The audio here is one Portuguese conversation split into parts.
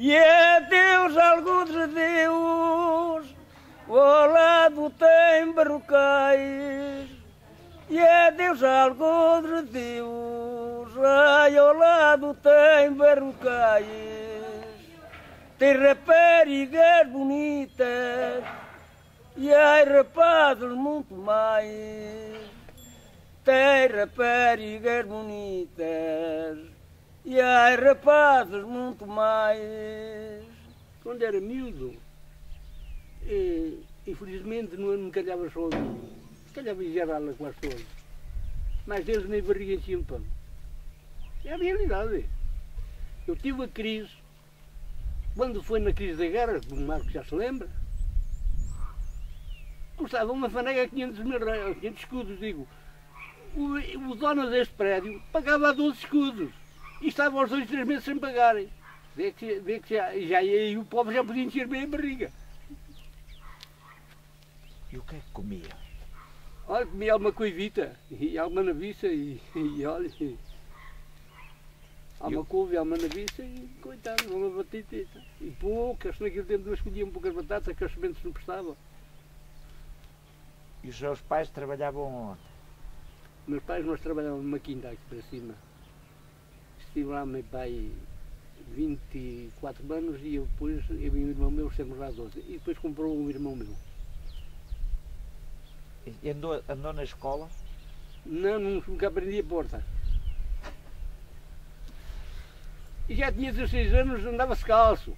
E é Deus, algo de Deus, ao lado tem barrocais. E é Deus, algo de Deus, ai, ao lado tem barrocais. Tem raparigas bonitas, e ai, rapazes muito mais. Tem raparigas bonitas, e ai, rapazes muito mais. Quando era miúdo, eh, infelizmente não, não calhava mim. Calhava em geral a quase todos. Mas eles nem barriga pão. É a realidade. Eu tive a crise, quando foi na crise da guerra, como o Marco já se lembra, custava uma fanega 500 mil reais, 500 escudos, digo. O, o dono deste prédio pagava 12 escudos e estava aos dois, três meses sem pagarem. Vê que, vê que já, já aí o povo já podia encher bem a barriga. E o que é que comia? Olha, comia alguma coivita, e alguma naviça, e, e olha, e, alguma couve, alguma naviça, e coitado, uma batitita. E poucas, naquele tempo não escolhiam poucas batatas, que as sementes não prestavam. E os seus pais trabalhavam onde? Meus pais, nós trabalhávamos numa quinta aqui para cima. Estive lá, meu pai, 24 anos, e eu depois, eu e o irmão meu, estamos lá 12. E depois comprou um irmão meu. E andou, andou na escola? Não, nunca aprendi a porta. E já tinha 16 anos, andava-se calço.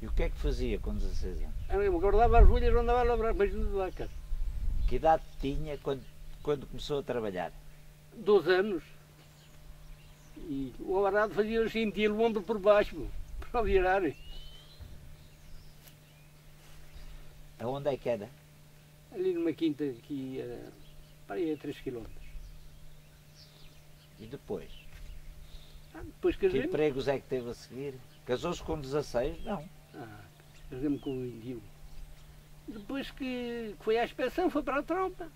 E o que é que fazia com 16 anos? Eu guardava as folhas, andava a labrar beijos de vaca. Que idade tinha quando, quando começou a trabalhar? 12 anos. E o arado fazia metia o ombro por baixo, para virarem. Aonde é que era? Ali numa quinta que para aí a 3 km. E depois? Ah, depois Que casei-me. empregos é que teve a seguir? Casou-se com 16? Não. Ah, casei-me com um índio. Depois que foi à inspeção, foi para a tropa.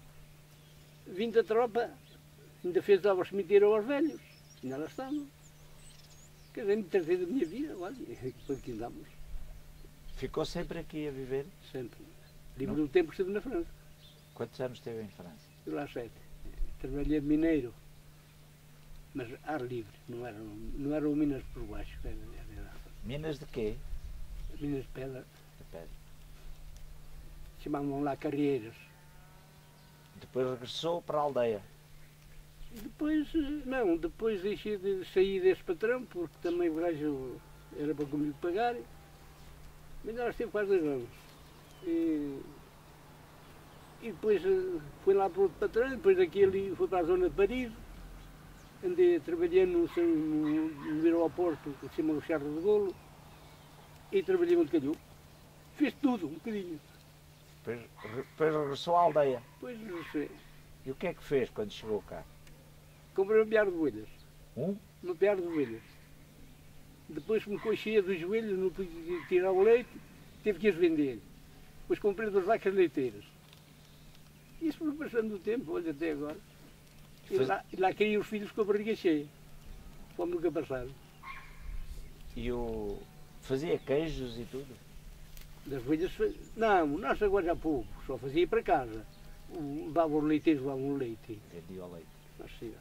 Vim da tropa, ainda fez obras me aos velhos. Ainda lá estavam. Casei-me terceiro da minha vida, olha, foi que andamos, Ficou sempre aqui a viver? sempre. Livre do tempo que estive na França. Quantos anos esteve em França? Fui lá sete. Trabalhei de mineiro, mas ar livre, não eram, não eram minas por baixo, era, era, Minas de quê? minas de pedra, De pedra. chamavam lá carreiras. Depois regressou para a aldeia. Depois, eh, não, depois deixei de sair desse patrão, porque também o gajo era para comigo pagar. Mas nós esteve quase dois anos. E, e depois eh, fui lá para outro patrão, depois daquele fui para a zona de Paris. Andei trabalhando no, no, no aeroporto, em cima do Charro de Golo. E trabalhei muito calhou. Fiz tudo, um bocadinho. Depois, depois regressou à aldeia. Depois não sei, E o que é que fez quando chegou cá? Comprei um piar de ovelhas. Um? uma perna de ovelhas. Depois que me coxia dos joelhos, não pude tirar o leite, teve que as vender. Depois comprei duas vacas leiteiras. Isso foi passando o tempo, olha, até agora. E Faz- lá, lá caíam os filhos com a barriga cheia. Como nunca passaram. E o... fazia queijos e tudo? Das ovelhas, não, nós agora já pouco, só fazia para casa. O- Levavam os leiteiros, levavam o leite. Vendia o leite. Nós sim.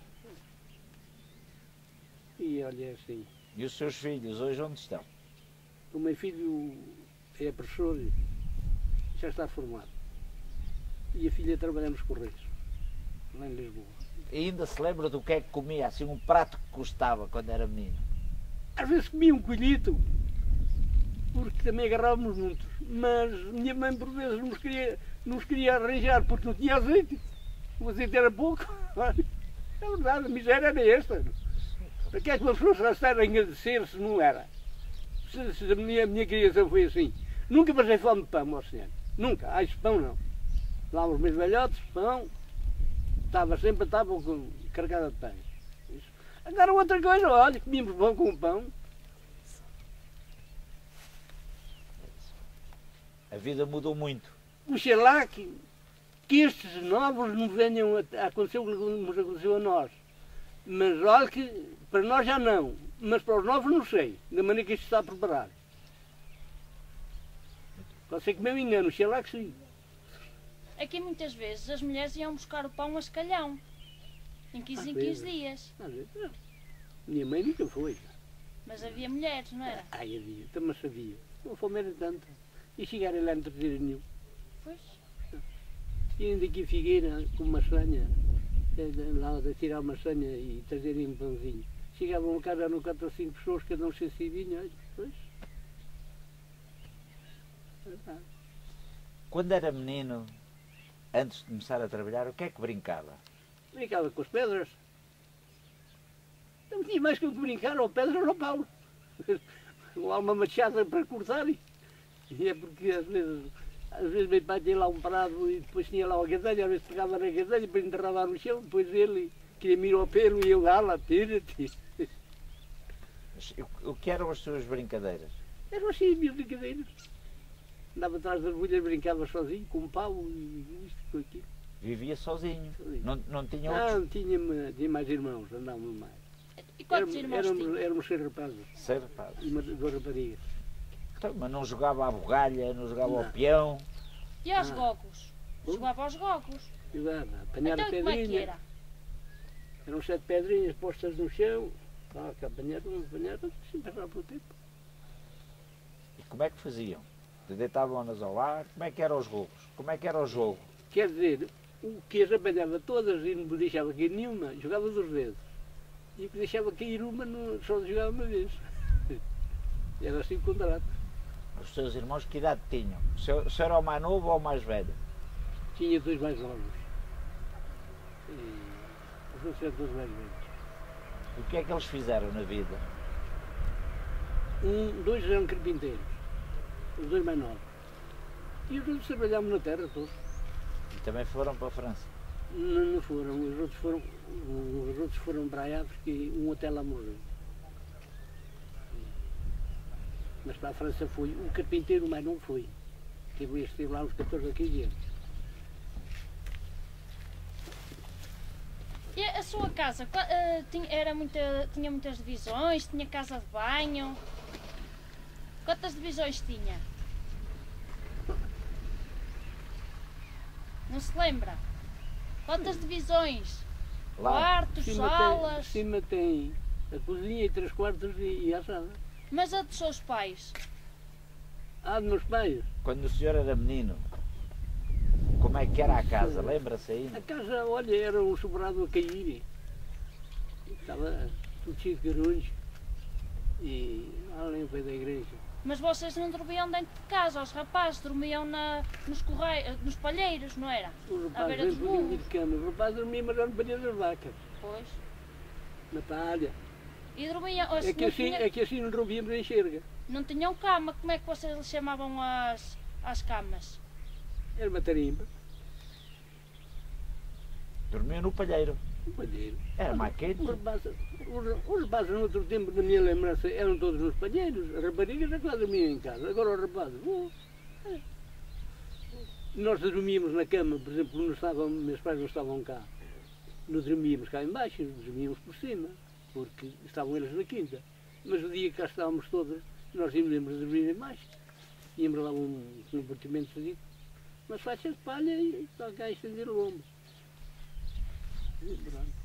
E olha, assim. E os seus filhos hoje onde estão? O meu filho é professor, já está formado. E a filha trabalha nos Correios, lá em Lisboa. E ainda se lembra do que é que comia, assim um prato que gostava quando era menino? Às vezes comia um coelhito, porque também agarrávamos muitos. Mas minha mãe por vezes nos queria, nos queria arranjar porque não tinha azeite. O azeite era pouco. É verdade, a miséria era esta. Para que é que uma pessoa se vai estar a agradecer se não era? Se, se a, minha, a minha criação foi assim. Nunca passei fome de pão, meu senhor. Nunca. Ah, isso pão não. Lá os meus velhotes, pão. Estava sempre, estava com, carregada de pães. Isso. Agora outra coisa, olha, comíamos pão com pão. A vida mudou muito. Oxalá que, que estes novos não venham a, a acontecer o que nos aconteceu a nós. Mas olha que para nós já não. Mas para os novos não sei, da maneira que isto está a preparar. Pode ser que me engano, sei lá que sim. Aqui muitas vezes as mulheres iam buscar o pão a escalhão. Em 15 Às em vezes. 15 dias. Às vezes não. Minha mãe nunca foi. Mas havia mulheres, não era? Ai, havia, também sabia. A fome era tanta. E chegarem lá não trazer nenhum. Pois. Tinham daqui a Figueira com uma sanha, lá de tirar uma sanha e trazerem um pãozinho. Chegavam a casa, eram quatro ou cinco pessoas, cada um sem vinho, olha, pois. Quando era menino, antes de começar a trabalhar, o que é que brincava? Brincava com as pedras. Não tinha mais que brincar, ou pedra ou pau. Ou há uma machada para cortar. E é porque às vezes, às vezes meu pai tinha lá um prado e depois tinha lá uma gadelha, às vezes pegava na e depois enterrava no chão, depois ele queria me ir ao pelo e eu, lá, tira-te. O o que eram as suas brincadeiras? Eram assim as minhas brincadeiras. Andava atrás das bolhas, brincava sozinho, com um pau e isto, com aquilo. Vivia sozinho. Sozinho. Não, não tinha outros? Não, tinha, tinha mais irmãos, andávamos mais. E quantos Éramos, irmãos éramos, tinha? éramos seis rapazes Sei, rapaz. e uma, duas raparigas. Então, mas não jogava à bugalha, não jogava ao Não. peão. E aos Ah. gogos? Jogava aos gogos. Jogava, apanhar Então a e como é que pedrinha. era? Eram sete pedrinhas postas no chão. Ah, que apanharam, apanharam, assim passava pelo tempo. E como é que faziam? Deitavam-nas ao ar? Como é que eram os jogos? Como é que era o jogo? Quer dizer, o que as apanhava todas e não deixava cair nenhuma, jogava dos dedos. E o que deixava cair uma, não, só jogava uma vez. Era assim o contrato. Os seus irmãos que idade tinham? O senhor, o senhor era o mais novo ou o mais velho? Tinha dois mais novos. E os outros eram todos mais velhos. E o que é que eles fizeram na vida? Um, dois eram carpinteiros, os dois mais novos. E os outros trabalhavam na terra todos. E também foram para a França. Não, não foram, os outros foram, os outros foram para a África e um até lá morreu. Mas para a França foi, o carpinteiro mais não foi. Teve, esteve lá uns 14 ou 15 anos. E a sua casa eh, tinha, era muita, tinha muitas divisões? Tinha casa de banho? Quantas divisões tinha? Não se lembra? Quantas divisões? Lá, Quartos, Cima salas? tem, cima tem a cozinha e três quartos e, e a sala. Mas a dos seus pais? Ah, dos meus pais. quando o senhor era menino, como é que era a casa? Lembra-se A ainda? casa, olha, era um sobrado a cair. Estava tudo cheio de garulhos. E além pé da igreja. Mas vocês não dormiam dentro de casa, os rapazes dormiam na, nos, correi, eh, nos palheiros, não era? O À rapaz beira veio dos por aqui burros. de cama. O rapaz dormia, mas palheiro das vacas. Pois. Na palha. E dormiam, ou É que, não, assim, tinha- é que assim não rompíamos a enxerga. não tinham cama, como é que vocês lhe chamavam as, as camas? Era uma tarimba. Dormiam no palheiro. Um palheiro. Era mais quente. Os rapazes, os, os rapazes no outro tempo, na minha lembrança, eram todos nos palheiros. As raparigas é que lá dormiam em casa. Agora os rapazes. oh, é. Nós dormíamos na cama, por exemplo, não estavam, meus pais não estavam cá. Não dormíamos cá embaixo, dormíamos por cima, porque estavam eles na quinta. Mas o dia que cá estávamos todos, nós íamos dormir embaixo. Íamos lá um, um apartamento fazia umas faixas de palha e só cá estender o ombro. E pronto.